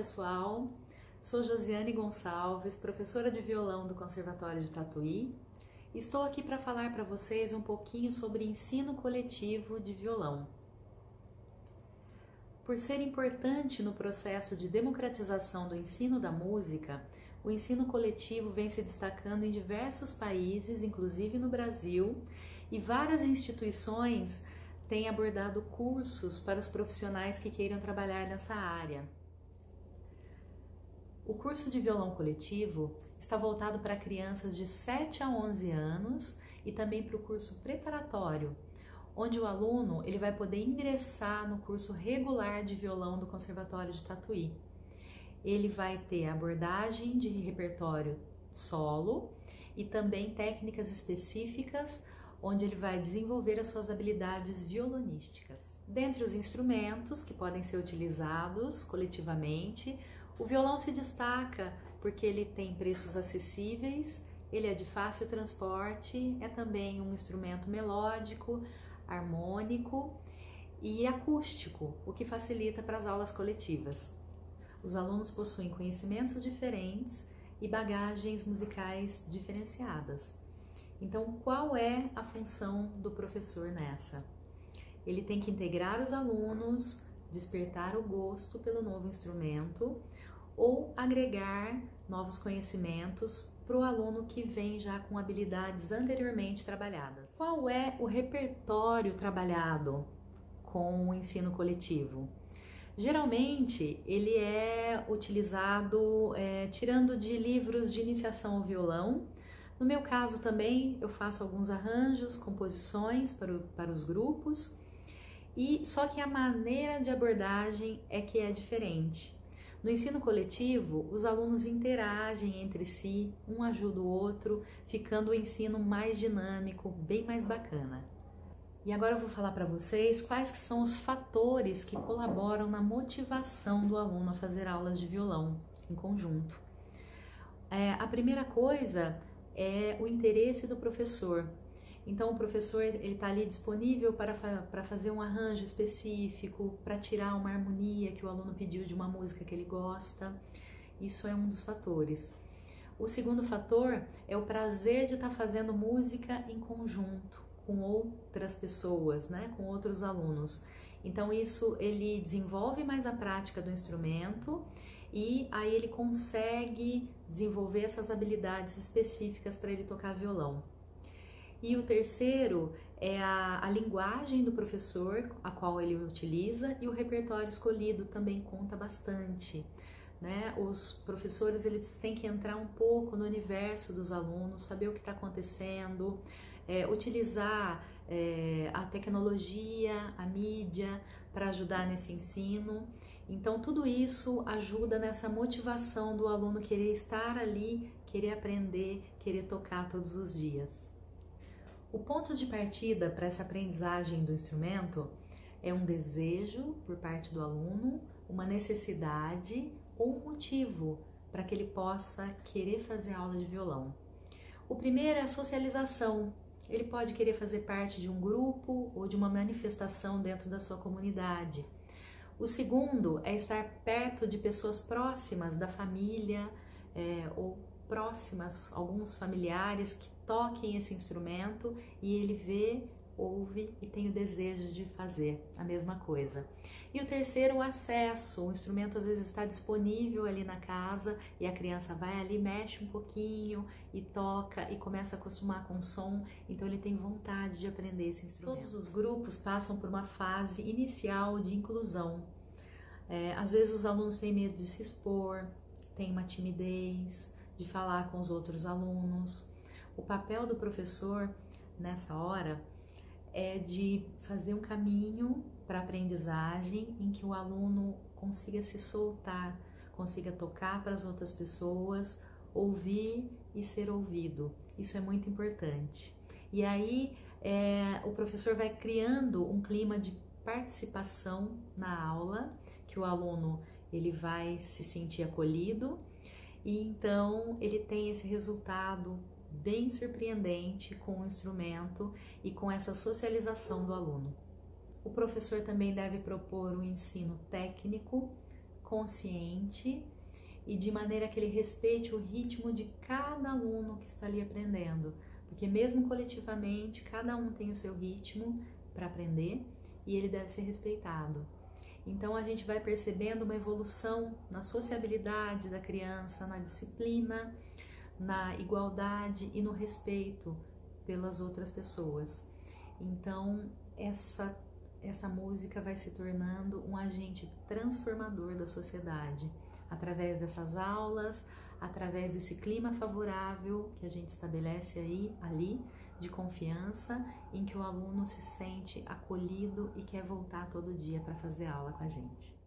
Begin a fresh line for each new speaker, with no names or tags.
pessoal, sou Josiane Gonçalves, professora de violão do Conservatório de Tatuí. Estou aqui para falar para vocês um pouquinho sobre ensino coletivo de violão. Por ser importante no processo de democratização do ensino da música, o ensino coletivo vem se destacando em diversos países, inclusive no Brasil, e várias instituições têm abordado cursos para os profissionais que queiram trabalhar nessa área. O curso de violão coletivo está voltado para crianças de 7 a 11 anos e também para o curso preparatório, onde o aluno ele vai poder ingressar no curso regular de violão do Conservatório de Tatuí. Ele vai ter abordagem de repertório solo e também técnicas específicas, onde ele vai desenvolver as suas habilidades violonísticas. Dentre os instrumentos que podem ser utilizados coletivamente, o violão se destaca porque ele tem preços acessíveis, ele é de fácil transporte, é também um instrumento melódico, harmônico e acústico, o que facilita para as aulas coletivas. Os alunos possuem conhecimentos diferentes e bagagens musicais diferenciadas. Então, qual é a função do professor nessa? Ele tem que integrar os alunos, despertar o gosto pelo novo instrumento ou agregar novos conhecimentos para o aluno que vem já com habilidades anteriormente trabalhadas. Qual é o repertório trabalhado com o ensino coletivo? Geralmente ele é utilizado é, tirando de livros de iniciação ao violão. No meu caso também eu faço alguns arranjos, composições para, o, para os grupos e só que a maneira de abordagem é que é diferente. No ensino coletivo, os alunos interagem entre si, um ajuda o outro, ficando o ensino mais dinâmico, bem mais bacana. E agora eu vou falar para vocês quais que são os fatores que colaboram na motivação do aluno a fazer aulas de violão em conjunto. É, a primeira coisa é o interesse do professor. Então o professor ele está ali disponível para, para fazer um arranjo específico, para tirar uma harmonia que o aluno pediu de uma música que ele gosta. Isso é um dos fatores. O segundo fator é o prazer de estar tá fazendo música em conjunto com outras pessoas, né, com outros alunos. Então isso ele desenvolve mais a prática do instrumento e aí ele consegue desenvolver essas habilidades específicas para ele tocar violão. E o terceiro é a, a, linguagem do professor, a qual ele utiliza, e o repertório escolhido também conta bastante. Né? Os professores eles têm que entrar um pouco no universo dos alunos, saber o que está acontecendo, é, utilizar é, a tecnologia, a mídia para ajudar nesse ensino. Então, tudo isso ajuda nessa motivação do aluno querer estar ali, querer aprender, querer tocar todos os dias. O ponto de partida para essa aprendizagem do instrumento é um desejo por parte do aluno, uma necessidade ou um motivo para que ele possa querer fazer aula de violão. O primeiro é a socialização. Ele pode querer fazer parte de um grupo ou de uma manifestação dentro da sua comunidade. O segundo é estar perto de pessoas próximas da família é, ou próximas, alguns familiares que toquem esse instrumento e ele vê, ouve e tem o desejo de fazer a mesma coisa. E o terceiro, o acesso. O instrumento às vezes está disponível ali na casa e a criança vai ali, mexe um pouquinho e toca e começa a acostumar com o som, então ele tem vontade de aprender esse instrumento. Todos os grupos passam por uma fase inicial de inclusão. É, às vezes os alunos têm medo de se expor, têm uma timidez, de falar com os outros alunos. O papel do professor nessa hora é de fazer um caminho para a aprendizagem em que o aluno consiga se soltar, consiga tocar para as outras pessoas, ouvir e ser ouvido. Isso é muito importante. E aí é, o professor vai criando um clima de participação na aula, que o aluno ele vai se sentir acolhido e então ele tem esse resultado bem surpreendente com o instrumento e com essa socialização do aluno. O professor também deve propor um ensino técnico consciente e de maneira que ele respeite o ritmo de cada aluno que está ali aprendendo, porque mesmo coletivamente, cada um tem o seu ritmo para aprender e ele deve ser respeitado. Então a gente vai percebendo uma evolução na sociabilidade da criança, na disciplina, na igualdade e no respeito pelas outras pessoas. Então essa essa música vai se tornando um agente transformador da sociedade através dessas aulas, através desse clima favorável que a gente estabelece aí ali de confiança em que o aluno se sente acolhido e quer voltar todo dia para fazer aula com a gente.